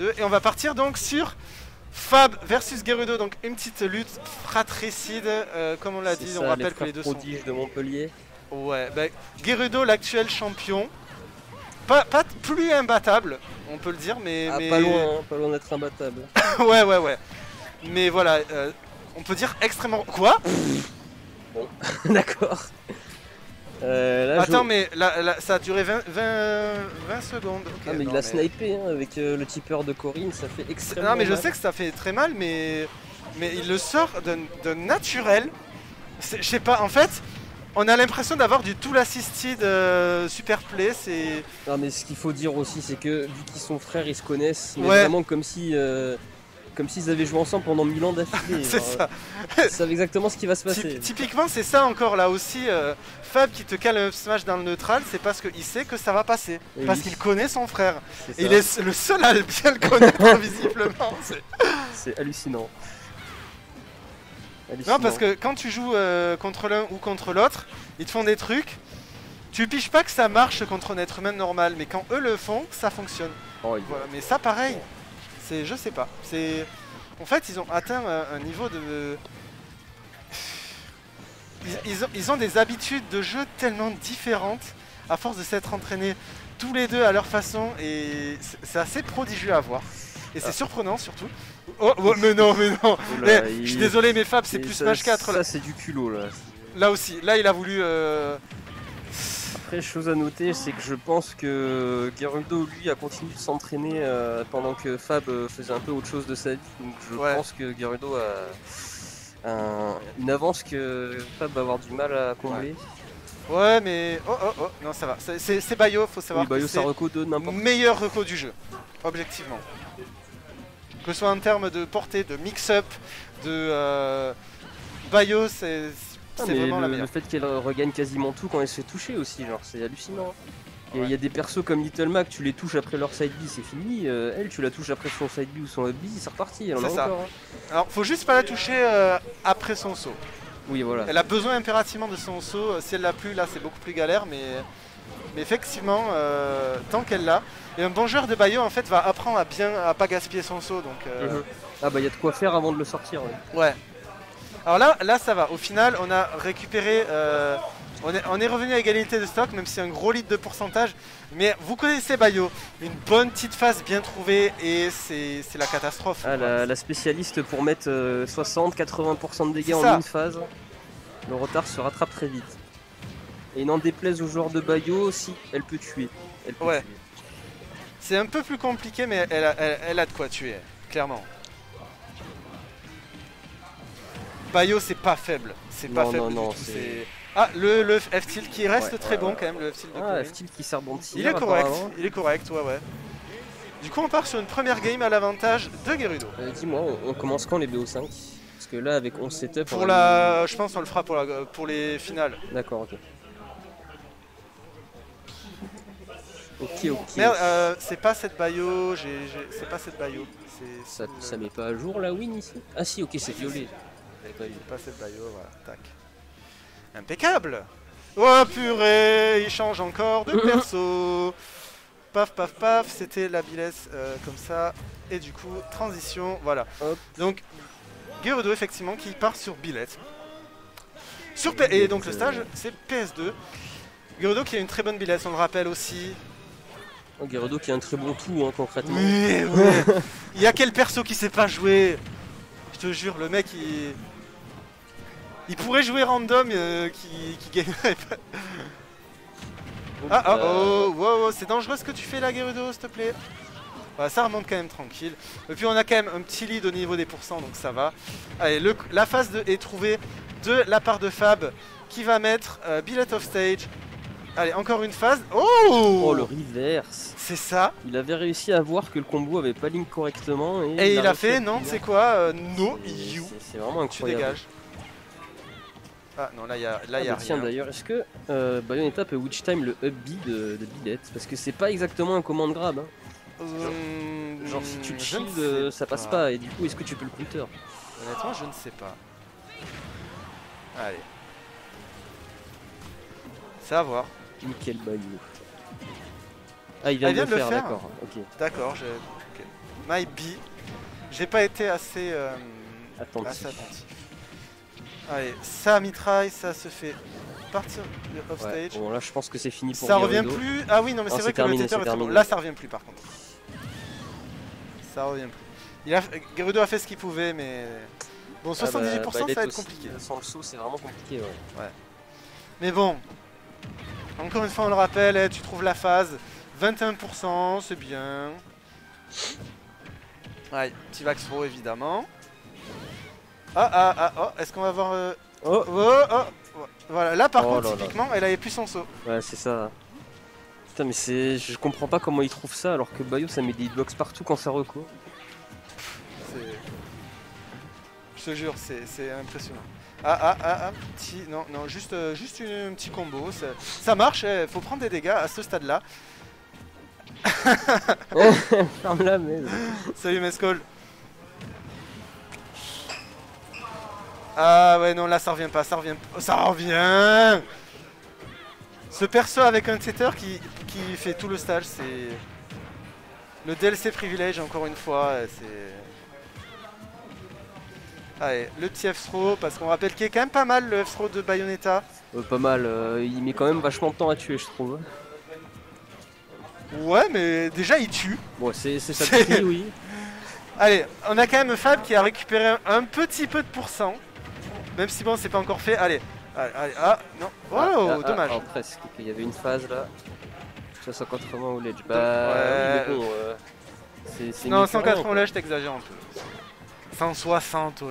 Et on va partir donc sur Fab versus Gerudo, donc une petite lutte fratricide, euh, comme on l'a dit, on rappelle que les deux sont... de Montpellier. Ouais, bah, Gerudo, l'actuel champion, pas, pas plus imbattable, on peut le dire, mais... Ah, mais... pas loin, hein, pas loin d'être imbattable. ouais, ouais, ouais. Mais voilà, euh, on peut dire extrêmement... Quoi? Bon, d'accord. Euh, Attends, mais ça a duré 20, 20, secondes. ah, mais il a snipé hein, avec euh, le tipeur de Corinne, ça fait extrêmement Non, mais je sais que ça fait très mal, mais, mais il le sort d'un naturel. Je sais pas, en fait, on a l'impression d'avoir du tout assisted euh, super play. C'est. Non, mais ce qu'il faut dire aussi, c'est que vu qu'ils sont frères, ils se connaissent, mais vraiment comme si comme s'ils avaient joué ensemble pendant 1000 ans d'affilée. c'est ça. Ils savent exactement ce qui va se passer. typiquement, c'est ça encore là aussi. Euh, Fab qui te cale un smash dans le neutral, c'est parce qu'il sait que ça va passer. parce qu'il connaît son frère. Et il est le seul à bien le connaître visiblement. C'est hallucinant. Non, parce que quand tu joues euh, contre l'un ou contre l'autre, ils te font des trucs. Tu piches pas que ça marche contre un être humain normal, mais quand eux le font, ça fonctionne. Oh, mais ça, pareil. C'est, je sais pas. C'est, en fait, ils ont atteint un, niveau de. Ils, ont, des habitudes de jeu tellement différentes à force de s'être entraînés tous les deux à leur façon et c'est assez prodigieux à voir. Et c'est ah. surprenant surtout. Oh, oh, mais non, mais non. Je suis désolé, mais Fab, c'est plus Smash 4 là. Ça, c'est du culot là. Là aussi, là il a voulu. Euh, chose à noter, c'est que je pense que Gerudo, lui, a continué de s'entraîner euh, pendant que Fab euh, faisait un peu autre chose de sa vie. Donc je pense que Gerudo a une avance que Fab va avoir du mal à combler. Ouais, mais. Oh oh oh, non, ça va. C'est Bayo, faut savoir. Oui, Bayo, ça reco de n'importe Meilleur reco du jeu, objectivement. Que ce soit en termes de portée, de mix-up, de. Euh... Bayo, c'est ah, c'est vraiment le, Le fait qu'elle regagne quasiment tout quand elle se fait toucher aussi, genre c'est hallucinant. Il y a des persos comme Little Mac, tu les touches après leur side B, c'est fini. Euh, elle, tu la touches après son side B ou son up B, c'est reparti. Elle en a ça. encore. Hein. Alors, faut juste pas la toucher euh, après son saut. Oui, voilà. Elle a besoin impérativement de son saut. Euh, si elle l'a plus, là, c'est beaucoup plus galère, mais, mais effectivement, tant qu'elle l'a. Et un bon joueur de Bayo, en fait, va apprendre à bien à pas gaspiller son saut. Donc, mhm. Ah bah, il y a de quoi faire avant de le sortir. ouais. Alors là, là ça va. Au final, on a récupéré... Euh, on, est, revenu à égalité de stock, même si c'est un gros lead de pourcentage. Mais vous connaissez Bayo, une bonne petite phase bien trouvée et c'est la catastrophe. Ah, la, spécialiste pour mettre 60-80% euh, de dégâts en une phase. Le retard se rattrape très vite. Et n'en déplaise aux joueurs de Bayo, si, elle peut tuer. ouais. C'est un peu plus compliqué, mais elle a de quoi tuer, clairement. Bayo, c'est pas faible. C'est pas faible. Non, non, ah, le, le F-Tilt qui reste très bon quand même, le F-Tilt de ah, F-Tilt qui sert bon Il est correct, il est correct, ouais, ouais. Du coup, on part sur une première game à l'avantage de Gerudo. Euh, dis-moi, on, commence quand les BO5 Parce que là, avec 11 setup. Pour la. Je pense on le fera pour, la... pour les finales. D'accord, ok. Ok, ok. Merde, euh, c'est pas cette bio, c'est pas cette bio. Ça, ça met pas à jour la win ici? Ah si, ok, c'est violet. Pas cette bio, voilà, tac. Impeccable Oh purée, il change encore de perso Paf, paf, paf, c'était la bilesse euh, comme ça. Et du coup, transition, voilà. Donc, Gerudo, effectivement, qui part sur Billet. Sur et donc le stage, c'est PS2. Gerudo qui a une très bonne billette, on le rappelle aussi. Oh, Gerudo qui a un très bon tout, hein, concrètement. Oui, il y a quel perso qui sait pas jouer? Je te jure, le mec, il... Il pourrait jouer random euh, qui, qui gagnerait pas. Ah, oh, oh, wow, c'est dangereux ce que tu fais là, Gerudo, s'il te plaît. ça remonte quand même tranquille. Et puis on a quand même un petit lead au niveau des pourcents, donc ça va. Allez, la phase de, est trouvée de la part de Fab, qui va mettre euh, Billet of Stage. Allez, encore une phase. Oh Oh, le reverse C'est ça Il avait réussi à voir que le combo avait pas ligne correctement. Et, il, a, fait, non, c'est quoi euh, No You. C'est vraiment incroyable. Tu dégages. Ah non, là il y a, là, y a ah, Tiens d'ailleurs, est-ce que euh, Bayonetta peut Witch Time le up B de, de Billet Parce que c'est pas exactement un commande grab. Hein. Euh, genre, si tu le shield, euh, ça passe pas. Et du coup, est-ce que tu peux le counter? Honnêtement, je ne sais pas. Allez. C'est à voir. Nickel Bayou. Ah, il vient, ah, de, le faire, d'accord. D'accord, j'ai. might be. J'ai pas été assez, euh, assez attentif. Allez, ça mitraille, ça se fait partir de Ouais, offstage. Bon là je pense que c'est fini pour Ça revient plus. Ah oui, non, mais c'est vrai que terminé, le est très bon. Là, ça revient plus par contre. Ça revient plus. Il a... Gerudo a fait ce qu'il pouvait, mais. Bon, 78%, Ah bah, bah, ça va être compliqué. Sans le saut c'est vraiment compliqué ouais. Mais bon, encore une fois, on le rappelle, eh, tu trouves la phase. 21%, c'est bien. Ouais, petit Vax Pro évidemment. Ah ah ah oh, est-ce qu'on va voir. euh, Oh Oh oh Voilà, là par Oh contre, là là. typiquement, elle avait plus son saut. Ouais c'est ça. Putain mais c'est. Je comprends pas comment il trouve ça alors que Bayo ça met des hitbox partout quand ça recourt. C'est. Je te jure, c'est impressionnant. Ah ah ah ah, petit. Non, non, juste, euh, juste une- un petit combo. Ça, ça marche, il faut prendre des dégâts à ce stade-là. Ferme la maison. Salut Mescol. Ah ouais non là ça revient pas, ça revient ça revient Ce perso avec un tether qui, qui fait tout le stage c'est le DLC privilège encore une fois c'est Allez le petit F-throw parce qu'on rappelle qu'il est quand même pas mal le F-throw de Bayonetta Euh, pas mal, euh, il met quand même vachement de temps à tuer je trouve. Ouais mais déjà il tue Bon c'est ça oui. Allez, on a quand même Fab qui a récupéré un petit peu de pourcent. Même si bon, c'est pas encore fait. Allez, allez, allez, ah, non. Oh, Ah, ah, ah, dommage. ah, presque, il y avait une phase là. 180 au ledge. Bah Ouais. oui, mais bon, euh, c'est non, mieux que rien, 180 quoi. là, je t'exagère un peu. 160 au